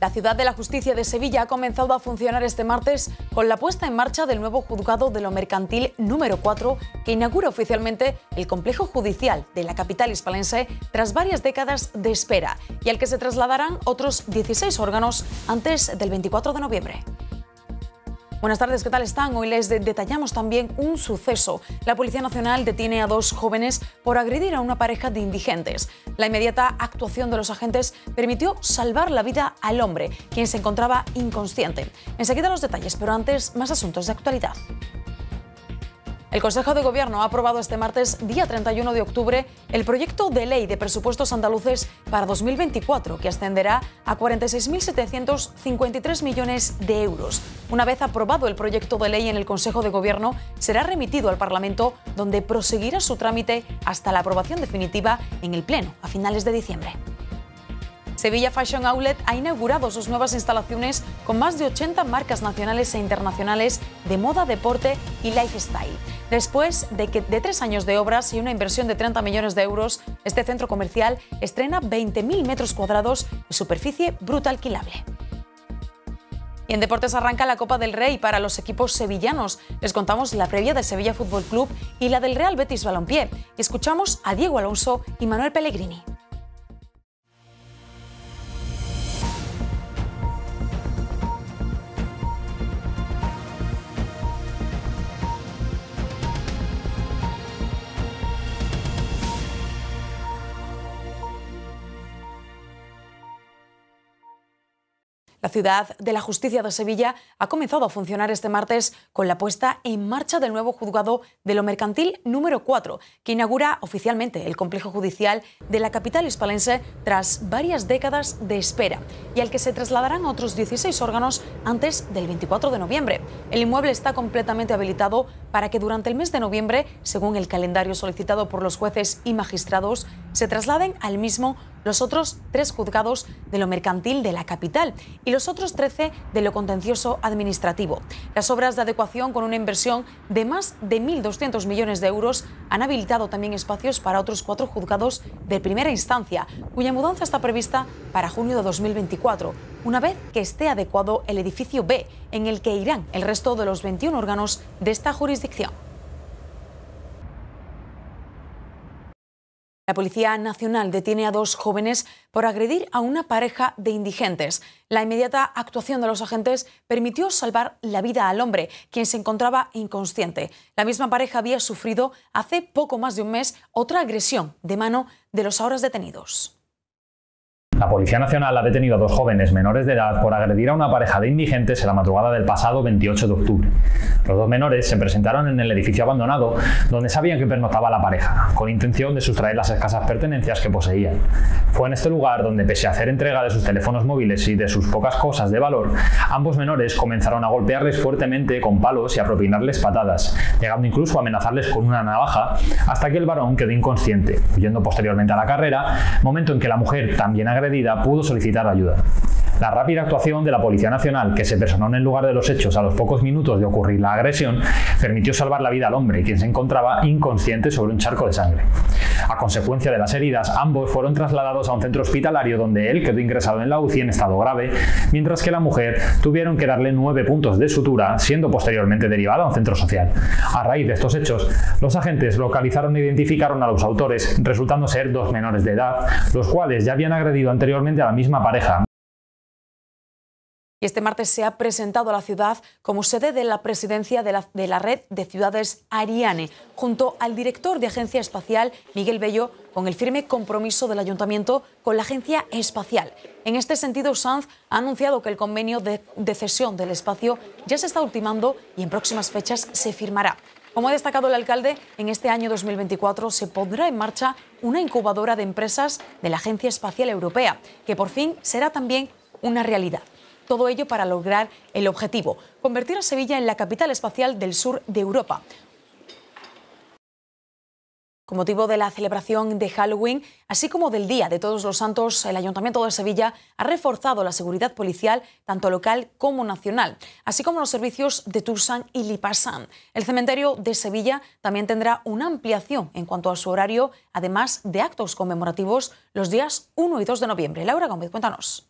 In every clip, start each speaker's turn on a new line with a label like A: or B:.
A: La ciudad de la justicia de Sevilla ha comenzado a funcionar este martes con la puesta en marcha del nuevo juzgado de lo mercantil número 4 que inaugura oficialmente el complejo judicial de la capital hispalense tras varias décadas de espera y al que se trasladarán otros 16 órganos antes del 24 de noviembre. Buenas tardes, ¿qué tal están? Hoy les detallamos también un suceso. La Policía Nacional detiene a dos jóvenes por agredir a una pareja de indigentes. La inmediata actuación de los agentes permitió salvar la vida al hombre, quien se encontraba inconsciente. Enseguida los detalles, pero antes más asuntos de actualidad. El Consejo de Gobierno ha aprobado este martes, día 31 de octubre, el proyecto de ley de presupuestos andaluces para 2024, que ascenderá a 46.753 millones de euros. Una vez aprobado el proyecto de ley en el Consejo de Gobierno, será remitido al Parlamento, donde proseguirá su trámite hasta la aprobación definitiva en el Pleno, a finales de diciembre. Sevilla Fashion Outlet ha inaugurado sus nuevas instalaciones con más de 80 marcas nacionales e internacionales de moda, deporte y lifestyle. Después de, que, de tres años de obras y una inversión de 30 millones de euros, este centro comercial estrena 20.000 metros cuadrados de superficie bruta alquilable. Y en deportes arranca la Copa del Rey para los equipos sevillanos. Les contamos la previa del Sevilla Fútbol Club y la del Real Betis Balompié. Y escuchamos a Diego Alonso y Manuel Pellegrini. La ciudad de la justicia de Sevilla ha comenzado a funcionar este martes con la puesta en marcha del nuevo juzgado de lo mercantil número 4, que inaugura oficialmente el complejo judicial de la capital hispalense tras varias décadas de espera y al que se trasladarán otros 16 órganos antes del 24 de noviembre. El inmueble está completamente habilitado para que durante el mes de noviembre, según el calendario solicitado por los jueces y magistrados, se trasladen al mismo los otros tres juzgados de lo mercantil de la capital y los otros 13 de lo contencioso administrativo. Las obras de adecuación con una inversión de más de 1.200 millones de euros han habilitado también espacios para otros cuatro juzgados de primera instancia, cuya mudanza está prevista para junio de 2024, una vez que esté adecuado el edificio B, en el que irán el resto de los 21 órganos de esta jurisdicción. La Policía Nacional detiene a dos jóvenes por agredir a una pareja de indigentes. La inmediata actuación de los agentes permitió salvar la vida al hombre, quien se encontraba inconsciente. La misma pareja había sufrido hace poco más de un mes otra agresión de mano de los ahora detenidos.
B: La Policía Nacional ha detenido a dos jóvenes menores de edad por agredir a una pareja de indigentes en la madrugada del pasado 28 de octubre. Los dos menores se presentaron en el edificio abandonado donde sabían que pernoctaba la pareja, con intención de sustraer las escasas pertenencias que poseían. Fue en este lugar donde, pese a hacer entrega de sus teléfonos móviles y de sus pocas cosas de valor, ambos menores comenzaron a golpearles fuertemente con palos y a propinarles patadas, llegando incluso a amenazarles con una navaja, hasta que el varón quedó inconsciente, huyendo posteriormente a la carrera, momento en que la mujer, también pudo solicitar ayuda. La rápida actuación de la Policía Nacional, que se personó en el lugar de los hechos a los pocos minutos de ocurrir la agresión, permitió salvar la vida al hombre, quien se encontraba inconsciente sobre un charco de sangre. A consecuencia de las heridas, ambos fueron trasladados a un centro hospitalario donde él quedó ingresado en la UCI en estado grave, mientras que la mujer tuvieron que darle nueve puntos de sutura, siendo posteriormente derivada a un centro social. A raíz de estos hechos, los agentes localizaron e identificaron a los autores, resultando ser dos menores de edad, los cuales ya habían agredido anteriormente a la misma pareja,
A: y este martes se ha presentado a la ciudad como sede de la presidencia de la, de la, red de ciudades Ariane, junto al director de Agencia Espacial, Miguel Bello, con el firme compromiso del ayuntamiento con la Agencia Espacial. En este sentido, Sanz ha anunciado que el convenio de, de cesión del espacio ya se está ultimando y en próximas fechas se firmará. Como ha destacado el alcalde, en este año 2024 se pondrá en marcha una incubadora de empresas de la Agencia Espacial Europea, que por fin será también una realidad. Todo ello para lograr el objetivo, convertir a Sevilla en la capital espacial del sur de Europa. Con motivo de la celebración de Halloween, así como del Día de Todos los Santos, el Ayuntamiento de Sevilla ha reforzado la seguridad policial, tanto local como nacional, así como los servicios de Tursan y Lipasan. El cementerio de Sevilla también tendrá una ampliación en cuanto a su horario, además de actos conmemorativos los días 1 y 2 de noviembre. Laura Gómez, cuéntanos.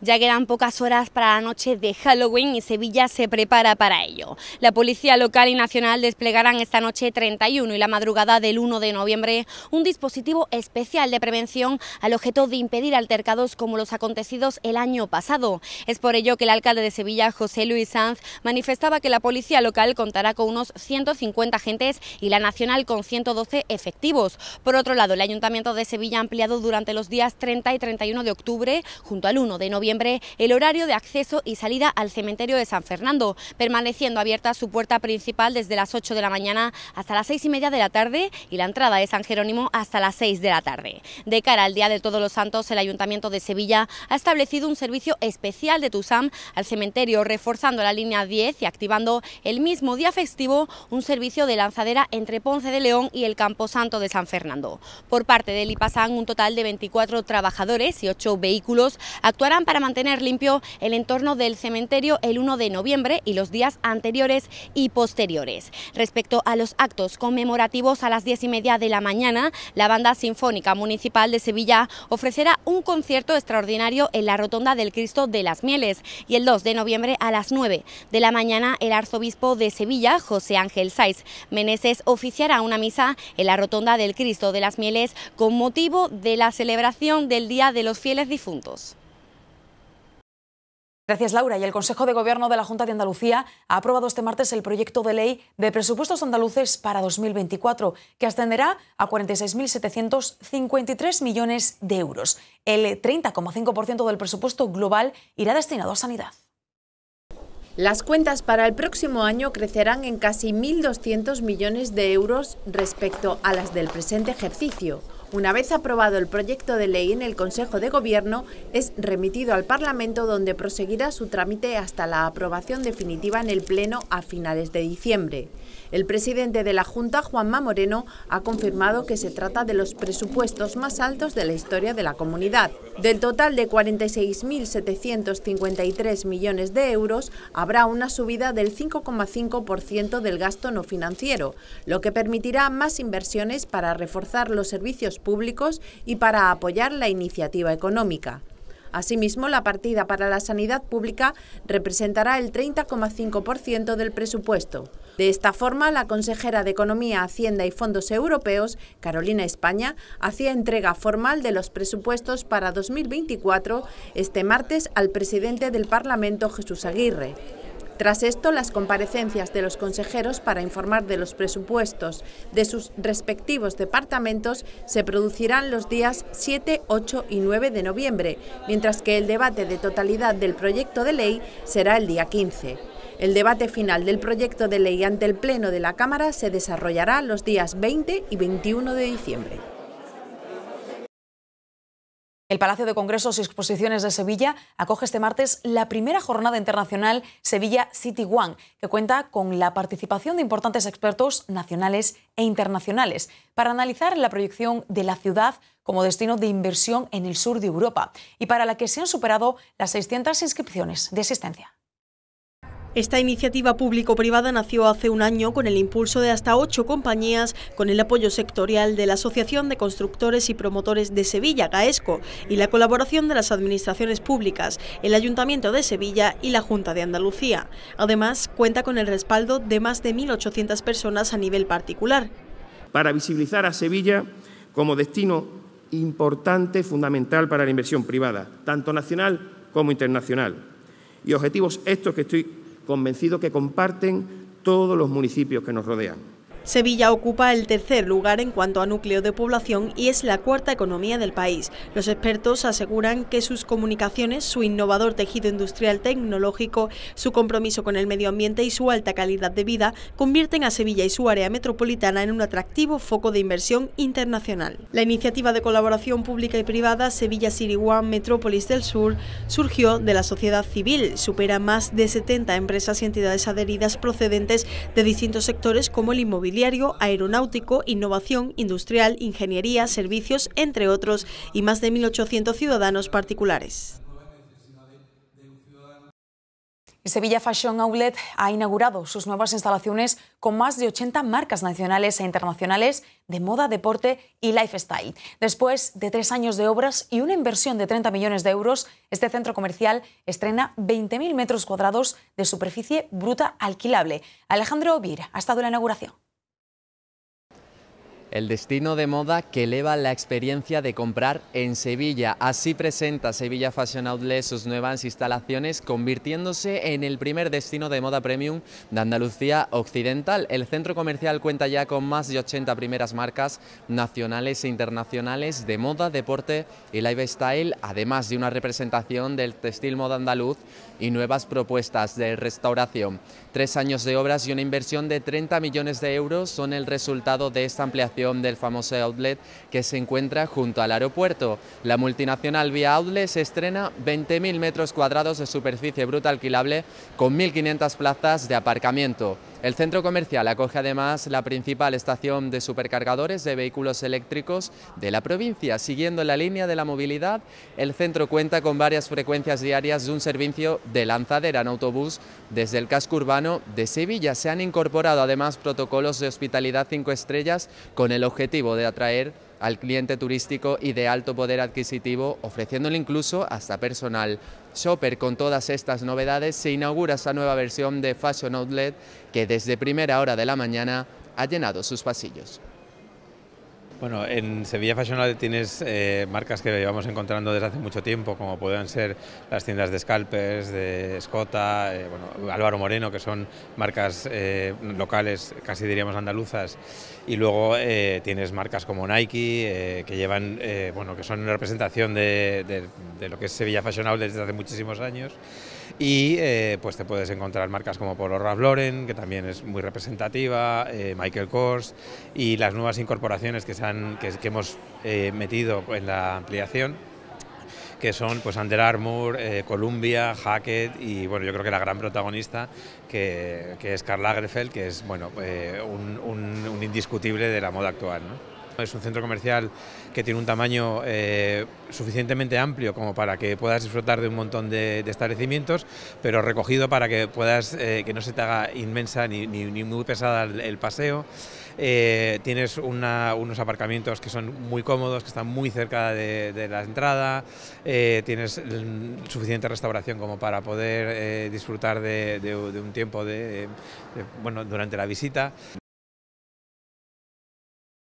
C: Ya quedan pocas horas para la noche de Halloween y Sevilla se prepara para ello. La policía local y nacional desplegarán esta noche 31 y la madrugada del 1 de noviembre un dispositivo especial de prevención al objeto de impedir altercados como los acontecidos el año pasado. Es por ello que el alcalde de Sevilla, José Luis Sanz, manifestaba que la policía local contará con unos 150 agentes y la nacional con 112 efectivos. Por otro lado, el Ayuntamiento de Sevilla ha ampliado durante los días 30 y 31 de octubre, junto al 1 de noviembre, el horario de acceso y salida al cementerio de San Fernando, permaneciendo abierta su puerta principal desde las 8 de la mañana hasta las 6 y media de la tarde y la entrada de San Jerónimo hasta las 6 de la tarde. De cara al Día de Todos los Santos, el Ayuntamiento de Sevilla ha establecido un servicio especial de TUSAM al cementerio, reforzando la línea 10 y activando el mismo día festivo un servicio de lanzadera entre Ponce de León y el Camposanto de San Fernando. Por parte del IPASAN, un total de 24 trabajadores y 8 vehículos actuarán para mantener limpio el entorno del cementerio el 1 de noviembre y los días anteriores y posteriores. Respecto a los actos conmemorativos a las 10 y media de la mañana, la Banda Sinfónica Municipal de Sevilla ofrecerá un concierto extraordinario en la Rotonda del Cristo de las Mieles y el 2 de noviembre a las 9 de la mañana el arzobispo de Sevilla, José Ángel Saiz Meneses, oficiará una misa en la Rotonda del Cristo de las Mieles con motivo de la celebración del Día de los Fieles Difuntos.
A: Gracias, Laura. Y el Consejo de Gobierno de la Junta de Andalucía ha aprobado este martes el proyecto de ley de presupuestos andaluces para 2024, que ascenderá a 46.753 millones de euros. El 30,5% del presupuesto global irá destinado a sanidad.
D: Las cuentas para el próximo año crecerán en casi 1.200 millones de euros respecto a las del presente ejercicio una vez aprobado el proyecto de ley en el Consejo de Gobierno, es remitido al Parlamento donde proseguirá su trámite hasta la aprobación definitiva en el Pleno a finales de diciembre. El presidente de la Junta, Juanma Moreno, ha confirmado que se trata de los presupuestos más altos de la historia de la comunidad. Del total de 46.753 millones de euros, habrá una subida del 5,5% del gasto no financiero, lo que permitirá más inversiones para reforzar los servicios públicos y para apoyar la iniciativa económica. Asimismo, la partida para la sanidad pública representará el 30,5% del presupuesto. De esta forma, la consejera de Economía, Hacienda y Fondos Europeos, Carolina España, hacía entrega formal de los presupuestos para 2024 este martes al presidente del Parlamento, Jesús Aguirre. Tras esto, las comparecencias de los consejeros para informar de los presupuestos de sus respectivos departamentos se producirán los días 7, 8 y 9 de noviembre, mientras que el debate de totalidad del proyecto de ley será el día 15. El debate final del proyecto de ley ante el Pleno de la Cámara se desarrollará los días 20 y 21 de diciembre.
A: El Palacio de Congresos y Exposiciones de Sevilla acoge este martes la primera jornada internacional Sevilla City One, que cuenta con la participación de importantes expertos nacionales e internacionales para analizar la proyección de la ciudad como destino de inversión en el sur de Europa y para la que se han superado las 600 inscripciones de asistencia.
E: Esta iniciativa público-privada nació hace un año con el impulso de hasta ocho compañías, con el apoyo sectorial de la Asociación de Constructores y Promotores de Sevilla, GAESCO, y la colaboración de las administraciones públicas, el Ayuntamiento de Sevilla y la Junta de Andalucía. Además, cuenta con el respaldo de más de 1.800 personas a nivel particular.
F: Para visibilizar a Sevilla como destino importante, fundamental para la inversión privada, tanto nacional como internacional. Y objetivos estos que estoy convencido que comparten todos los municipios que nos rodean.
E: Sevilla ocupa el tercer lugar en cuanto a núcleo de población y es la cuarta economía del país. Los expertos aseguran que sus comunicaciones, su innovador tejido industrial tecnológico, su compromiso con el medio ambiente y su alta calidad de vida convierten a Sevilla y su área metropolitana en un atractivo foco de inversión internacional. La iniciativa de colaboración pública y privada Sevilla City One Metrópolis del Sur surgió de la sociedad civil. Supera más de 70 empresas y entidades adheridas procedentes de distintos sectores como el inmobiliario aeronáutico, innovación, industrial, ingeniería, servicios, entre otros, y más de 1.800 ciudadanos particulares.
A: Sevilla Fashion Outlet ha inaugurado sus nuevas instalaciones con más de 80 marcas nacionales e internacionales de moda, deporte y lifestyle. Después de tres años de obras y una inversión de 30 millones de euros, este centro comercial estrena 20.000 metros cuadrados de superficie bruta alquilable. Alejandro Ovir ha estado en la inauguración
G: el destino de moda que eleva la experiencia de comprar en Sevilla. Así presenta Sevilla Fashion Outlet sus nuevas instalaciones, convirtiéndose en el primer destino de moda premium de Andalucía Occidental. El centro comercial cuenta ya con más de 80 primeras marcas nacionales e internacionales de moda, deporte y lifestyle, además de una representación del textil moda andaluz y nuevas propuestas de restauración. Tres años de obras y una inversión de 30 millones de euros son el resultado de esta ampliación del famoso outlet que se encuentra junto al aeropuerto. La multinacional Vía Outlet se estrena 20.000 metros cuadrados de superficie bruta alquilable con 1.500 plazas de aparcamiento. El centro comercial acoge además la principal estación de supercargadores de vehículos eléctricos de la provincia. Siguiendo la línea de la movilidad, el centro cuenta con varias frecuencias diarias de un servicio de lanzadera en autobús desde el casco urbano de Sevilla. Se han incorporado además protocolos de hospitalidad cinco estrellas con el objetivo de atraer al cliente turístico y de alto poder adquisitivo, ofreciéndole incluso hasta personal shopper. Con todas estas novedades se inaugura esta nueva versión de Fashion Outlet que desde primera hora de la mañana ha llenado sus pasillos.
H: Bueno, en Sevilla Fashion tienes eh, marcas que llevamos encontrando desde hace mucho tiempo, como pueden ser las tiendas de Scalpers, de Escota, eh, bueno, Álvaro Moreno, que son marcas eh, locales, casi diríamos andaluzas, y luego tienes marcas como Nike, que llevan, bueno, que son una representación de, de, lo que es Sevilla Fashion desde hace muchísimos años y eh, pues te puedes encontrar marcas como Polo Ralph Lauren, que también es muy representativa, eh, Michael Kors y las nuevas incorporaciones que, que, hemos eh, metido en la ampliación que son pues Under Armour, Columbia, Hackett y bueno, yo creo que la gran protagonista que, es Karl Lagerfeld, que es bueno, un, indiscutible de la moda actual. Es un centro comercial que tiene un tamaño eh, suficientemente amplio como para que puedas disfrutar de un montón de, establecimientos, pero recogido para que puedas eh, que no se te haga inmensa ni, muy pesada el, paseo. Eh, tienes unos aparcamientos que son muy cómodos, que están muy cerca de, la entrada, tienes suficiente restauración como para poder disfrutar de, un tiempo de, bueno, durante la visita.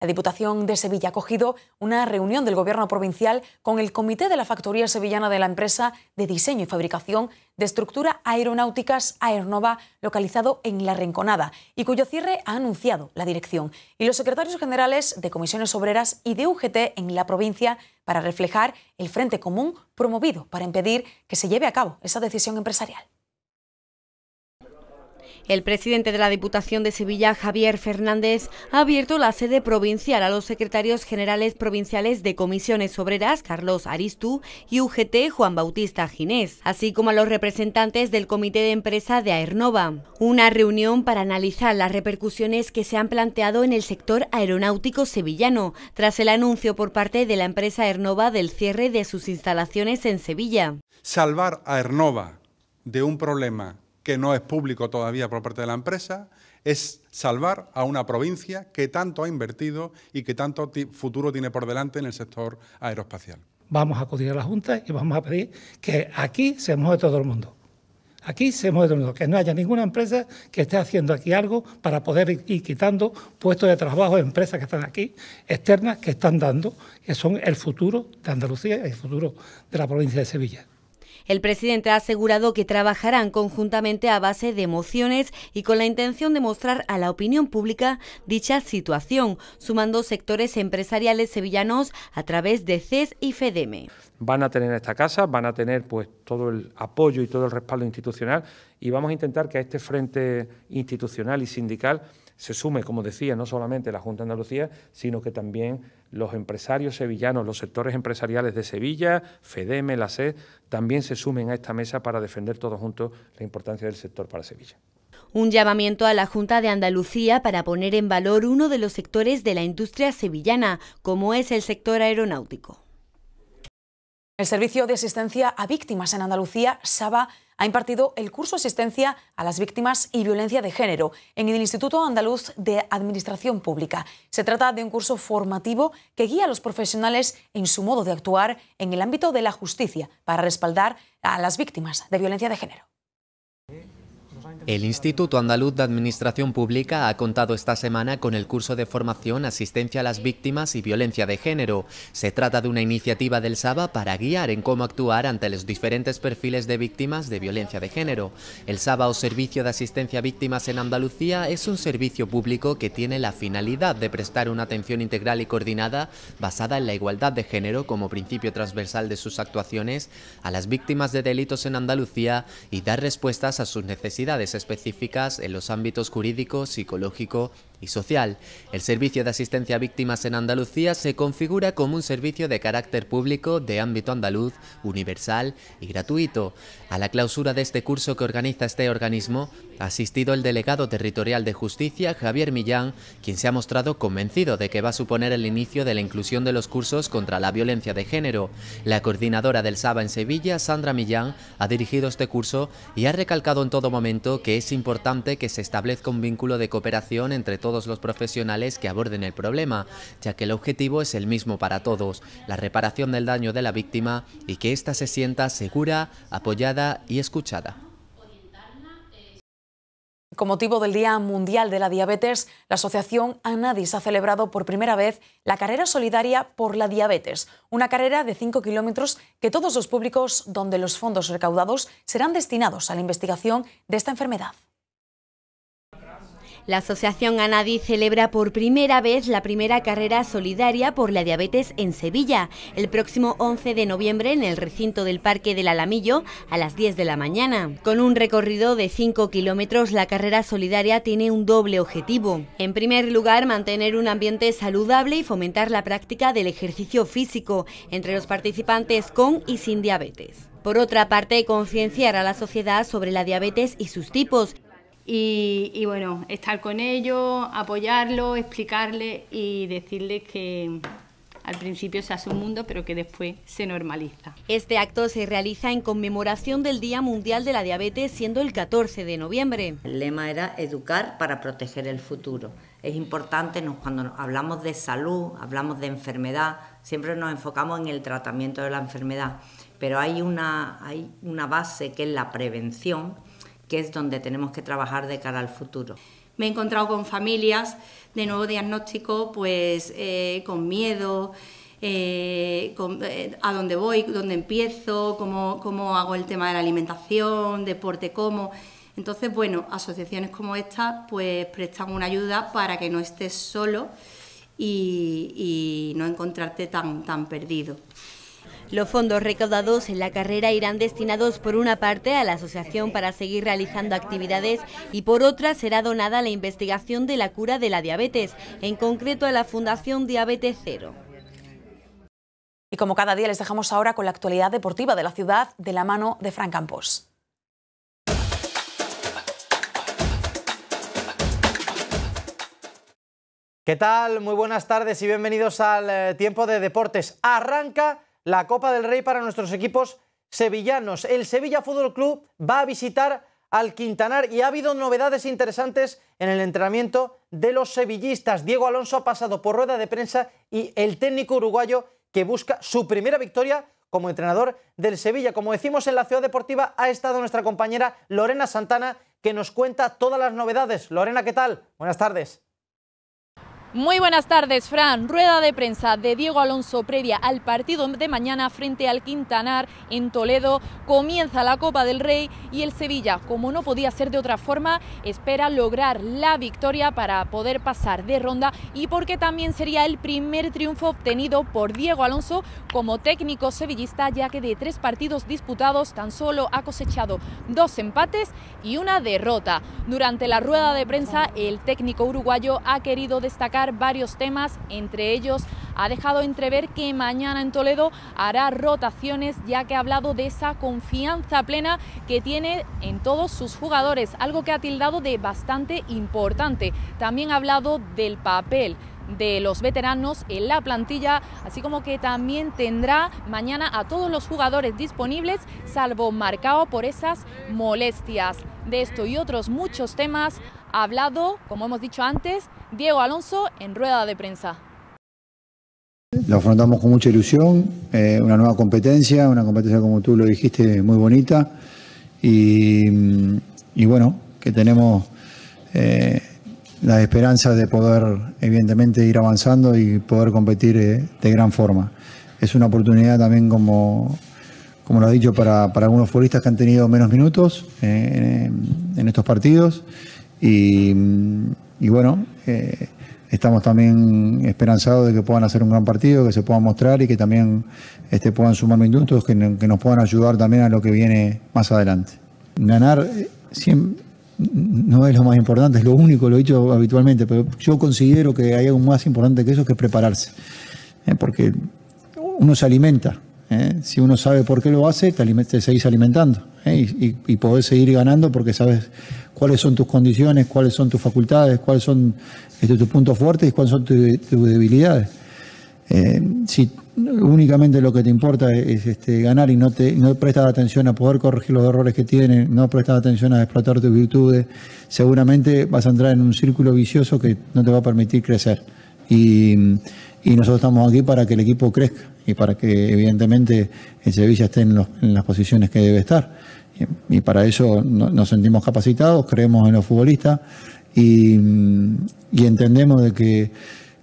A: La Diputación de Sevilla ha acogido una reunión del Gobierno provincial con el Comité de la Factoría Sevillana de la empresa de diseño y fabricación de estructura aeronáuticas Aernova, localizado en La Rinconada, y cuyo cierre ha anunciado la dirección y los secretarios generales de comisiones obreras y de UGT en la provincia para reflejar el frente común promovido para impedir que se lleve a cabo esa decisión empresarial.
I: El presidente de la Diputación de Sevilla, Javier Fernández, ha abierto la sede provincial a los secretarios generales provinciales de comisiones obreras, Carlos Aristu, y UGT, Juan Bautista Ginés, así como a los representantes del Comité de Empresa de Aernova. Una reunión para analizar las repercusiones que se han planteado en el sector aeronáutico sevillano, tras el anuncio por parte de la empresa Aernova del cierre de sus instalaciones en Sevilla.
J: Salvar a Aernova de un problema que no es público todavía por parte de la empresa, es salvar a una provincia que tanto ha invertido y que tanto futuro tiene por delante en el sector aeroespacial.
K: Vamos a acudir a la Junta y vamos a pedir que aquí se mueve todo el mundo. Aquí se mueve todo el mundo, que no haya ninguna empresa que esté haciendo aquí algo para poder ir quitando puestos de trabajo de empresas que están aquí, externas, que están dando, que son el futuro de Andalucía y el futuro de la provincia de Sevilla.
I: El presidente ha asegurado que trabajarán conjuntamente a base de mociones y con la intención de mostrar a la opinión pública dicha situación, sumando sectores empresariales sevillanos a través de CES y FEDEME.
L: Van a tener esta casa, van a tener pues todo el apoyo y todo el respaldo institucional y vamos a intentar que a este frente institucional y sindical se sume, como decía, no solamente la Junta de Andalucía, sino que también los empresarios sevillanos, los sectores empresariales de Sevilla, FEDEME, la SED, también se sumen a esta mesa para defender todos juntos la importancia del sector para Sevilla.
I: Un llamamiento a la Junta de Andalucía para poner en valor uno de los sectores de la industria sevillana, como es el sector aeronáutico.
A: El Servicio de Asistencia a Víctimas en Andalucía, SABA, ha impartido el curso Asistencia a las Víctimas y Violencia de Género en el Instituto Andaluz de Administración Pública. Se trata de un curso formativo que guía a los profesionales en su modo de actuar en el ámbito de la justicia para respaldar a las víctimas de violencia de género.
M: El Instituto Andaluz de Administración Pública ha contado esta semana con el curso de formación Asistencia a las Víctimas y Violencia de Género. Se trata de una iniciativa del SABA para guiar en cómo actuar ante los diferentes perfiles de víctimas de violencia de género. El SABA o Servicio de Asistencia a Víctimas en Andalucía es un servicio público que tiene la finalidad de prestar una atención integral y coordinada basada en la igualdad de género como principio transversal de sus actuaciones a las víctimas de delitos en Andalucía y dar respuestas a sus necesidades específicas en los ámbitos jurídico, psicológico y social. El Servicio de Asistencia a Víctimas en Andalucía se configura como un servicio de carácter público de ámbito andaluz, universal y gratuito. A la clausura de este curso que organiza este organismo ha asistido el delegado territorial de Justicia, Javier Millán, quien se ha mostrado convencido de que va a suponer el inicio de la inclusión de los cursos contra la violencia de género. La coordinadora del SABA en Sevilla, Sandra Millán, ha dirigido este curso y ha recalcado en todo momento que es importante que se establezca un vínculo de cooperación entre todos los profesionales que aborden el problema, ya que el objetivo es el mismo para todos, la reparación del daño de la víctima y que ésta se sienta segura, apoyada y escuchada.
A: Con motivo del Día Mundial de la Diabetes, la Asociación ANADIS ha celebrado por primera vez la carrera solidaria por la diabetes, una carrera de 5 kilómetros que todos los públicos donde los fondos recaudados serán destinados a la investigación de esta enfermedad.
I: La Asociación ANADI celebra por primera vez la primera carrera solidaria por la diabetes en Sevilla, el próximo 11 de noviembre en el recinto del Parque del Alamillo a las 10 de la mañana. Con un recorrido de 5 kilómetros, la carrera solidaria tiene un doble objetivo. En primer lugar, mantener un ambiente saludable y fomentar la práctica del ejercicio físico entre los participantes con y sin diabetes. Por otra parte, concienciar a la sociedad sobre la diabetes y sus tipos,
N: y, bueno, estar con ellos, apoyarlos, explicarles y decirles que al principio se hace un mundo, pero que después se normaliza.
I: Este acto se realiza en conmemoración del Día Mundial de la Diabetes, siendo el 14 de noviembre.
O: El lema era educar para proteger el futuro. Es importante, cuando hablamos de salud, hablamos de enfermedad, siempre nos enfocamos en el tratamiento de la enfermedad, pero hay una, hay una base que es la prevención que es donde tenemos que trabajar de cara al futuro.
N: Me he encontrado con familias de nuevo diagnóstico, pues eh, con miedo, eh, eh, a dónde voy, dónde empiezo, cómo, cómo, hago el tema de la alimentación, deporte, cómo. Entonces, bueno, asociaciones como esta pues prestan una ayuda para que no estés solo y, y no encontrarte tan, tan perdido.
I: Los fondos recaudados en la carrera irán destinados por una parte a la asociación para seguir realizando actividades y por otra será donada a la investigación de la cura de la diabetes, en concreto a la Fundación Diabetes Cero.
A: Y como cada día les dejamos ahora con la actualidad deportiva de la ciudad de la mano de Fran Campos.
P: ¿Qué tal? Muy buenas tardes y bienvenidos al eh, tiempo de deportes. Arranca la Copa del Rey para nuestros equipos sevillanos. El Sevilla Fútbol Club va a visitar al Quintanar y ha habido novedades interesantes en el entrenamiento de los sevillistas. Diego Alonso ha pasado por rueda de prensa y el técnico uruguayo que busca su primera victoria como entrenador del Sevilla. Como decimos en la Ciudad Deportiva, ha estado nuestra compañera Lorena Santana que nos cuenta todas las novedades. Lorena, ¿qué tal? Buenas tardes.
Q: Muy buenas tardes, Fran. Rueda de prensa de Diego Alonso previa al partido de mañana frente al Quintanar en Toledo. Comienza la Copa del Rey y el Sevilla, como no podía ser de otra forma, espera lograr la victoria para poder pasar de ronda y porque también sería el primer triunfo obtenido por Diego Alonso como técnico sevillista, ya que de tres partidos disputados tan solo ha cosechado dos empates y una derrota. Durante la rueda de prensa, el técnico uruguayo ha querido destacar varios temas, entre ellos ha dejado entrever que mañana en Toledo hará rotaciones ya que ha hablado de esa confianza plena que tiene en todos sus jugadores, algo que ha tildado de bastante importante. También ha hablado del papel de los veteranos en la plantilla, así como que también tendrá mañana a todos los jugadores disponibles, salvo marcado por esas molestias. De esto y otros muchos temas ha hablado, como hemos dicho antes, Diego Alonso en rueda de prensa.
R: Lo afrontamos con mucha ilusión, eh, una nueva competencia, una competencia como tú lo dijiste, muy bonita y, y bueno, que tenemos eh, la esperanza de poder evidentemente ir avanzando y poder competir eh, de gran forma. Es una oportunidad también como, como lo ha dicho, para, algunos futbolistas que han tenido menos minutos eh, en, estos partidos y, bueno, eh, estamos también esperanzados de que puedan hacer un gran partido, que se puedan mostrar y que también este, puedan sumar minutos que, que nos puedan ayudar también a lo que viene más adelante. Ganar siempre, no es lo más importante, es lo único, lo he dicho habitualmente, pero yo considero que hay algo más importante que eso, que es prepararse. ¿eh? Porque uno se alimenta. ¿eh? Si uno sabe por qué lo hace, te, aliment- te seguís alimentando. ¿eh? Y, y, podés seguir ganando porque sabes cuáles son tus condiciones, cuáles son tus facultades, cuáles son este, tus puntos fuertes y cuáles son tu- tus debilidades. Si únicamente lo que te importa es, este, ganar y no, te, no prestas atención a poder corregir los errores que tienes, no prestas atención a explotar tus virtudes, seguramente vas a entrar en un círculo vicioso que no te va a permitir crecer. Y, nosotros estamos aquí para que el equipo crezca y para que evidentemente el Sevilla esté en, las posiciones que debe estar. Y, para eso no- nos sentimos capacitados, creemos en los futbolistas y, entendemos de que,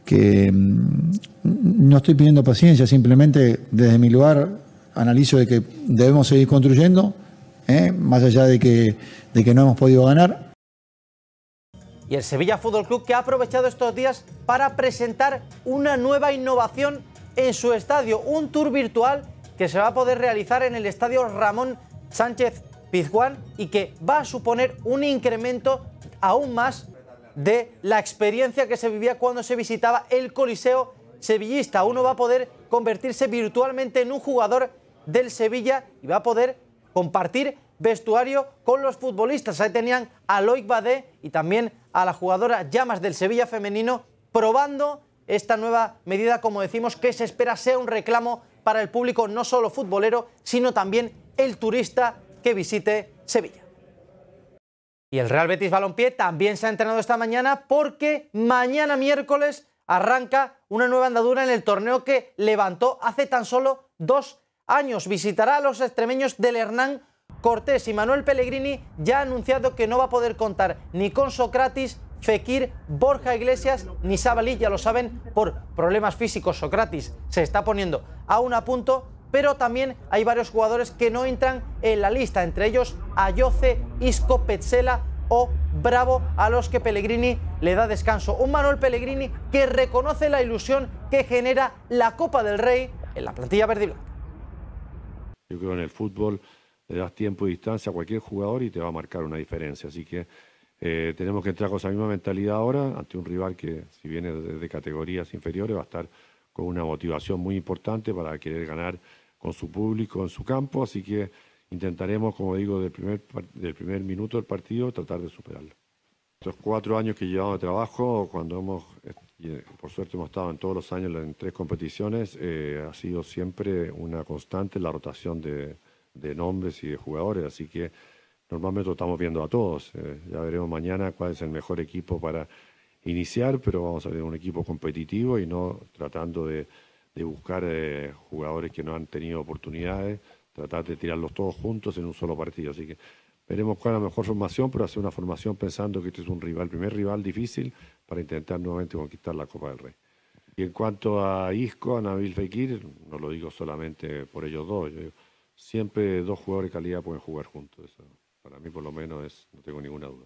R: que mm, no estoy pidiendo paciencia, simplemente desde mi lugar analizo de que debemos seguir construyendo, ¿eh? más allá de que, de que no hemos podido ganar,
P: Y el Sevilla Fútbol Club que ha aprovechado estos días para presentar una nueva innovación en su estadio, un tour virtual que se va a poder realizar en el estadio Ramón Sánchez Pizjuán y que va a suponer un incremento aún más de la experiencia que se vivía cuando se visitaba el Coliseo sevillista. Uno va a poder convertirse virtualmente en un jugador del Sevilla y va a poder compartir vestuario con los futbolistas. Ahí tenían a Loic Badé y también a la jugadora Llamas del Sevilla femenino probando esta nueva medida, como decimos, que se espera sea un reclamo para el público no solo futbolero, sino también el turista que visite Sevilla. Y el Real Betis Balompié también se ha entrenado esta mañana porque mañana miércoles arranca una nueva andadura en el torneo que levantó hace tan solo dos años. Visitará a los extremeños del Hernán Cortés y Manuel Pellegrini ya ha anunciado que no va a poder contar ni con Socratis, Fekir, Borja Iglesias ni Sabalí, ya lo saben, por problemas físicos. Socratis se está poniendo a punto, pero también hay varios jugadores que no entran en la lista, entre ellos Ayoce, Isco, Petzela o Bravo, a los que Pellegrini le da descanso. Un Manuel Pellegrini que reconoce la ilusión que genera la Copa del Rey en la plantilla verde y blanca.
S: Yo creo que en el fútbol le das tiempo y distancia a cualquier jugador y te va a marcar una diferencia. Así que eh, tenemos que entrar con esa misma mentalidad ahora ante un rival que, si viene de, categorías inferiores, va a estar con una motivación muy importante para querer ganar con su público en su campo. Así que intentaremos, como digo, del primer, del primer minuto del partido, tratar de superarlo. Estos cuatro años que llevamos de trabajo, cuando hemos, eh, por suerte hemos estado en todos los años en tres competiciones, eh, ha sido siempre una constante la rotación de, de nombres y de jugadores, así que normalmente lo estamos viendo a todos. Eh, ya veremos mañana cuál es el mejor equipo para iniciar, pero vamos a ver un equipo competitivo y no tratando de, de buscar eh, jugadores que no han tenido oportunidades, tratar de tirarlos todos juntos en un solo partido. Así que veremos cuál es la mejor formación, pero hacer una formación pensando que este es un rival, primer rival difícil para intentar nuevamente conquistar la Copa del Rey. Y en cuanto a Isco, a Nabil Fekir, no lo digo solamente por ellos dos, yo digo, siempre dos jugadores de calidad pueden jugar juntos. Eso para mí por lo menos es, no tengo ninguna duda.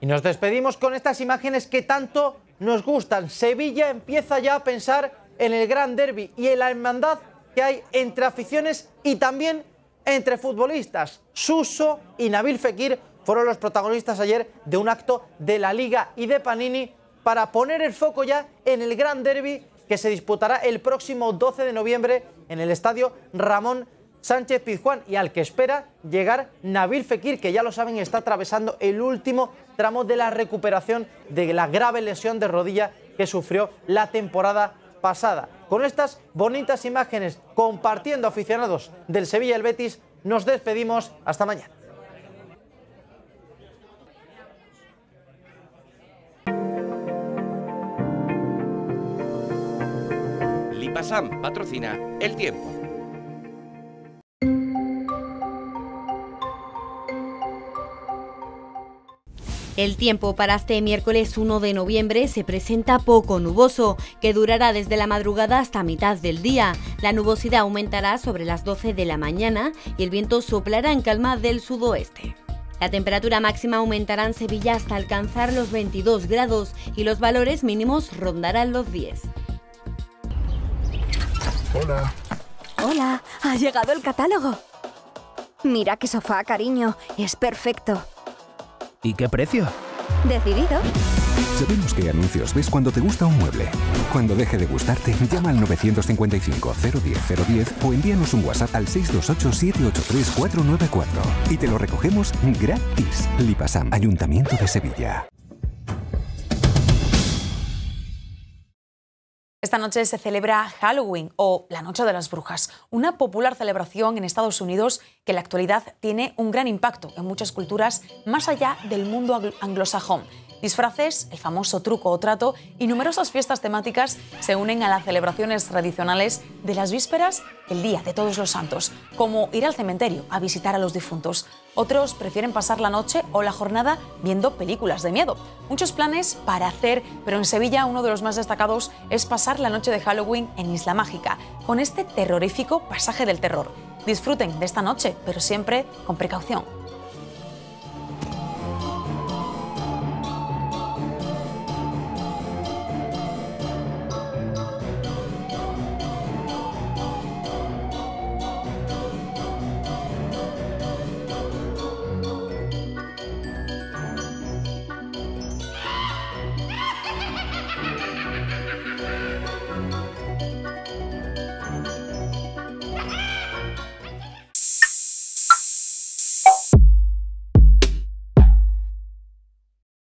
P: Y nos despedimos con estas imágenes que tanto nos gustan. Sevilla empieza ya a pensar en el gran derby y en la hermandad que hay entre aficiones y también entre futbolistas. Suso y Nabil Fekir fueron los protagonistas ayer de un acto de la Liga y de Panini para poner el foco ya en el gran derby que se disputará el próximo 12 de noviembre en el estadio Ramón Sánchez Pizjuán y al que espera llegar Nabil Fekir, que ya lo saben está atravesando el último tramo de la recuperación de la grave lesión de rodilla que sufrió la temporada pasada. Con estas bonitas imágenes compartiendo aficionados del Sevilla y el Betis, nos despedimos. Hasta mañana.
T: Lipasam patrocina El Tiempo.
I: El tiempo para este miércoles 1 de noviembre se presenta poco nuboso, que durará desde la madrugada hasta mitad del día. La nubosidad aumentará sobre las 12 de la mañana y el viento soplará en calma del sudoeste. La temperatura máxima aumentará en Sevilla hasta alcanzar los 22 grados y los valores mínimos rondarán los 10.
U: Hola.
V: Hola, ha llegado el catálogo. Mira qué sofá, cariño, es perfecto.
U: ¿Y qué precio?
V: ¿Decidido?
W: Sabemos qué anuncios ves cuando te gusta un mueble. Cuando deje de gustarte, llama al 955 010 010 o envíanos un WhatsApp al 628 783 494 y te lo recogemos gratis. Lipasam, Ayuntamiento de Sevilla.
A: Esta noche se celebra Halloween o la Noche de las Brujas, una popular celebración en Estados Unidos que en la actualidad tiene un gran impacto en muchas culturas más allá del mundo angl- anglosajón. Disfraces, el famoso truco o trato y numerosas fiestas temáticas se unen a las celebraciones tradicionales de las vísperas del Día de Todos los Santos, como ir al cementerio a visitar a los difuntos. Otros prefieren pasar la noche o la jornada viendo películas de miedo. Muchos planes para hacer, pero en Sevilla uno de los más destacados es pasar la noche de Halloween en Isla Mágica, con este terrorífico pasaje del terror. Disfruten de esta noche, pero siempre con precaución.